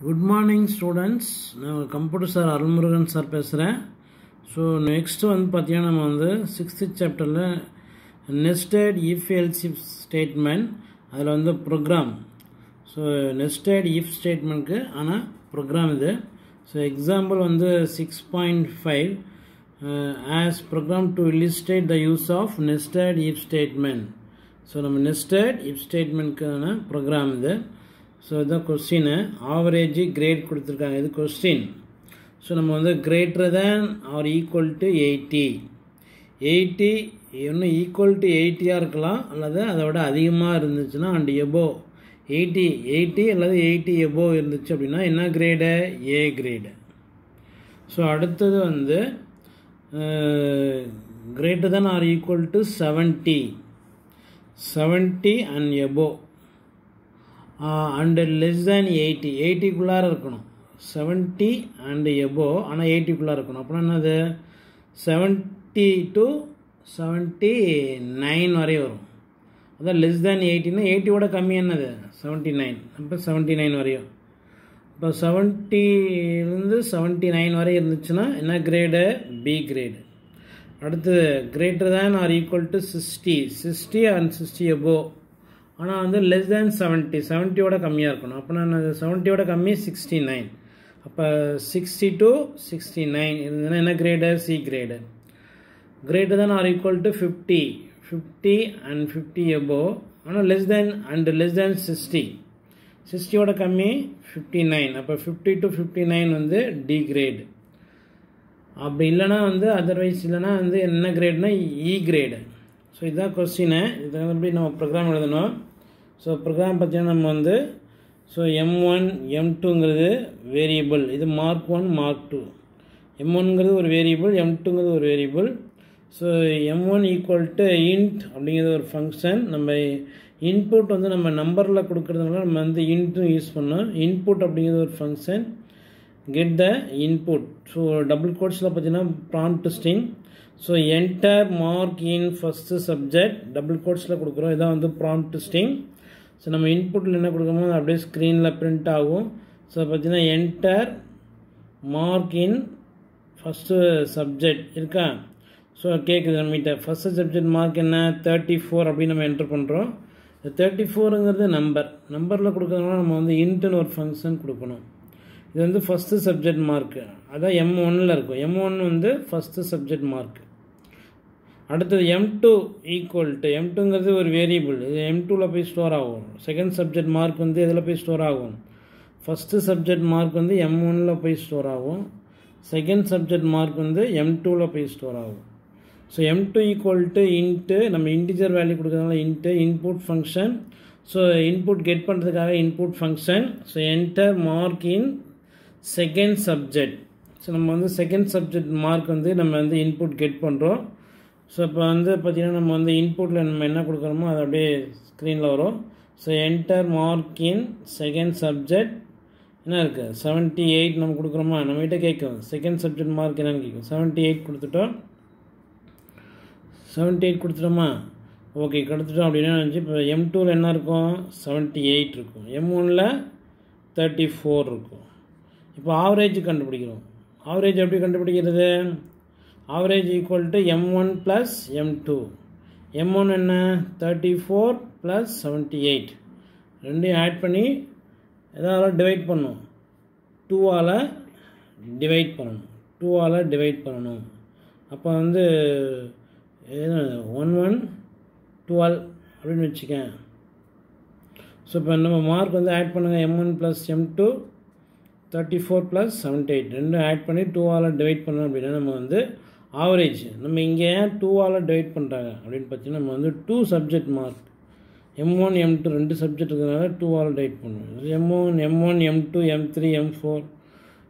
Good morning students நான் computer sir Arulmurugan sir பேசுகிறேன் so next வந்து பார்த்தீங்கன்னா நம்ம வந்து சிக்ஸ்த்து சாப்டரில் நெஸ்டட் இஃப் எல்சிப் ஸ்டேட்மெண்ட் அதில் வந்து ப்ரோக்ராம் ஸோ நெஸ்டட் இஃப் ஸ்டேட்மெண்ட்க்கு ஆனால் ப்ரோக்ராம் இது. ஸோ எக்ஸாம்பிள் வந்து six point five as program to illustrate the use of nested if statement so நம்ம நெஸ்டட் இஃப் ஸ்டேட்மெண்ட்க்கான ப்ரோக்ராம் இது. ஸோ இதுதான் கொஸ்டின் ஆவரேஜ் கிரேட் கொடுத்துருக்காங்க. இது கொஸ்டின் ஸோ நம்ம வந்து greater than or equal to eighty eighty இன்னும் ஈக்குவல் டு எயிட்டியாக இருக்கலாம். அல்லது அதை விட அதிகமாக இருந்துச்சுன்னா அண்ட் எபோ எயிட்டி எயிட்டி அல்லது எயிட்டி எபோ இருந்துச்சு அப்படின்னா என்ன கிரேடு ஏ கிரேடு ஸோ அடுத்தது வந்து greater than or equal to seventy seventy and above and less than eighty எயிட்டிக்குள்ளார இருக்கணும். செவன்ட்டி அண்டு எபோ ஆனால் எயிட்டிக்குள்ளார இருக்கணும். அப்புறம் என்னது? செவன்ட்டி டு செவன்ட்டி நைன் வரையும் வரும். அதான் லெஸ் தேன் எயிட்டின்னா எயிட்டியோட கம்மி என்னது? செவன்ட்டி நைன் அப்போ செவன்ட்டி நைன் வரையும். இப்போ செவன்ட்டிலேருந்து செவன்ட்டி நைன் வரை இருந்துச்சுன்னா என்ன கிரேடு பி கிரேடு அடுத்தது greater than or equal to sixty sixty and sixty above ஆனால் வந்து லெஸ் தேன் செவன்ட்டி செவன்ட்டியோட கம்மியாக இருக்கணும். அப்போ நான் செவன்ட்டியோட கம்மி சிக்ஸ்டி நைன் அப்போ சிக்ஸ்டி டு சிக்ஸ்டி நைன் இருந்ததுன்னா என்ன கிரேடு சி கிரேடு கிரேட்டர் தான் or equal to fifty fifty and fifty above ஆனால் less than and less than sixty சிக்ஸ்டியோட கம்மி ஃபிஃப்டி நைன் அப்போ ஃபிஃப்டி டு ஃபிஃப்டி நைன் வந்து டி கிரேடு அப்படி இல்லைனா வந்து அதர்வைஸ் இல்லைனா வந்து என்ன கிரேடுனா இ கிரேடு ஸோ இதுதான் கொஸ்டினு இதை எப்படி நம்ம ப்ரோக்ராம் எழுதணும். ஸோ ப்ரோக்ராம் பார்த்தீங்கன்னா நம்ம வந்து ஸோ எம் ஒன் எம் டூங்கிறது வேரியபிள் இது mark one mark two M ஒன்ங்கிறது ஒரு வேரியபிள் எம் டூங்கிறது ஒரு variable so M one equal to int அப்படிங்கிறது ஒரு ஃபங்க்ஷன் நம்ம இன்புட் வந்து நம்ம நம்பரில் கொடுக்குறதுனால நம்ம வந்து இன்ட்டும் யூஸ் பண்ணோம் இன்புட் அப்படிங்கிறது ஒரு function get the input so double கோட்ஸில் பார்த்தீங்கன்னா prompt string so enter mark in first subject double கோட்ஸில் கொடுக்குறோம். இதான் வந்து ப்ராம்ப்ட் ஸ்டிங் ஸோ நம்ம இன்புட்டில் என்ன கொடுக்குறோமோ அது அப்படியே ஸ்க்ரீனில் பிரிண்ட் ஆகும். ஸோ பார்த்தீங்கன்னா enter mark in first subject இருக்கா? ஸோ கேட்குது நம்மகிட்ட. ஃபஸ்ட்டு சப்ஜெக்ட் மார்க் என்ன? தேர்ட்டி ஃபோர் அப்படின்னு நம்ம என்டர் பண்ணுறோம் இந்த தேர்ட்டி ஃபோருங்கிறது நம்பர் நம்பரில் கொடுக்குறதுனால நம்ம வந்து இன்ட்டுன்னு ஒரு ஃபங்க்ஷன் கொடுக்கணும். இது வந்து ஃபஸ்ட்டு சப்ஜெக்ட் மார்க்கு அதான் எம் ஒன்னில் இருக்கும். எம் ஒன் வந்து ஃபஸ்ட்டு சப்ஜெக்ட் மார்க் அடுத்தது M two equal to M டூங்கிறது ஒரு வேரியபிள் இது எம் டூவில் போய் ஸ்டோர் ஆகும். செகண்ட் சப்ஜெக்ட் மார்க் வந்து இதில் போய் ஸ்டோர் ஆகும்? ஃபஸ்ட்டு சப்ஜெக்ட் மார்க் வந்து எம் ஒனில் போய் ஸ்டோர் ஆகும். செகண்ட் சப்ஜெக்ட் மார்க் வந்து எம் டூவில் போய் ஸ்டோர் ஆகும். So M two equal to int நம்ம இன்டிஜர் வேல்யூ கொடுக்குறதுனால int input function so input get பண்ணுறதுக்காக input function so enter mark in second subject so நம்ம வந்து செகண்ட் சப்ஜெக்ட் மார்க் வந்து நம்ம வந்து இன்புட் கெட் பண்ணுறோம் ஸோ இப்போ வந்து பார்த்திங்கன்னா நம்ம வந்து இன்புட்டில் நம்ம என்ன கொடுக்குறோமோ அது அப்படியே ஸ்க்ரீனில் வரும். So enter mark in second subject என்ன இருக்குது செவன்ட்டி எயிட் நம்ம கொடுக்குறோமா? நம்மகிட்ட கேட்கும் செகண்ட் சப்ஜெக்ட் மார்க் என்னென்னு கேட்கும் செவன்ட்டி எயிட் கொடுத்துட்டோம். செவன்ட்டி எயிட் கொடுத்துட்டோமா? ஓகே கொடுத்துட்டோம் அப்படின்னா நினச்சி இப்போ எம் டூவில் என்ன இருக்கும்? செவன்ட்டி எயிட் இருக்கும். எம் ஒனில் தேர்ட்டி ஃபோர் இருக்கும். இப்போ ஆவரேஜ் கண்டுபிடிக்கிறோம். ஆவரேஜ் எப்படி கண்டுபிடிக்கிறது? Average equal to M one plus M two M one என்ன? Thirty four plus seventy eight ரெண்டையும் ஆட் பண்ணி எதாவது டிவைட் பண்ணும். டூவால் டிவைட் பண்ணணும். டூவால் டிவைட் பண்ணணும். அப்போ வந்து ஒன் ஒன் டுவெல் அப்படின்னு வச்சுக்கேன். ஸோ இப்போ நம்ம மார்க் வந்து ஆட் பண்ணுங்கள் M one plus M two thirty four plus seventy eight ரெண்டும் ஆட் பண்ணி டூவால் டிவைட் பண்ணோம் அப்படின்னா நம்ம வந்து ஆவரேஜ் நம்ம இங்கே ஏன் டூவால் டிவைட் பண்ணுறாங்க அப்படின்னு பார்த்தீங்கன்னா நம்ம வந்து two subject mark M one M two ரெண்டு சப்ஜெக்ட் இருக்கிறதுனால டூவால் டிவைட் பண்ணுவோம். M one M one M two M three M four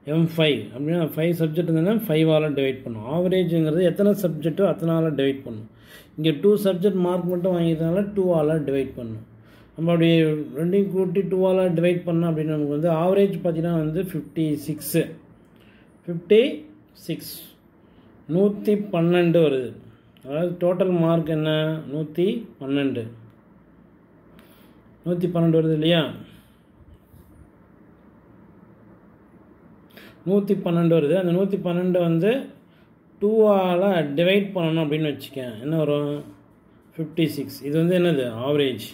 M five அப்படின்னா ஃபைவ் சப்ஜெக்ட் இருந்ததுன்னா ஃபைவால் டிவைட் பண்ணும் ஆவரேஜுங்கிறது எத்தனை சப்ஜெக்ட்டோ அத்தனால டிவைட் பண்ணும் இங்கே டூ சப்ஜெக்ட் மார்க் மட்டும் வாங்கியிருந்தனால டூவால் டிவைட் பண்ணும் நம்ம அப்படி ரெண்டையும் கூட்டி டூவால் டிவைட் பண்ணோம் அப்படின்னு நமக்கு வந்து ஆவரேஜ் பார்த்தீங்கன்னா வந்து ஃபிஃப்டி சிக்ஸு ஃபிஃப்டி சிக்ஸ் நூற்றி பன்னெண்டு வருது. அதாவது டோட்டல் மார்க் என்ன? நூற்றி பன்னெண்டு. நூற்றி பன்னெண்டு வருது இல்லையா? நூற்றி பன்னெண்டு வருது. அந்த நூற்றி பன்னெண்டு வந்து டூவால் டிவைட் பண்ணணும் அப்படின்னு வச்சுக்கேன். என்ன வரும்? ஃபிஃப்டி சிக்ஸ் இது வந்து என்னது? ஆவரேஜ்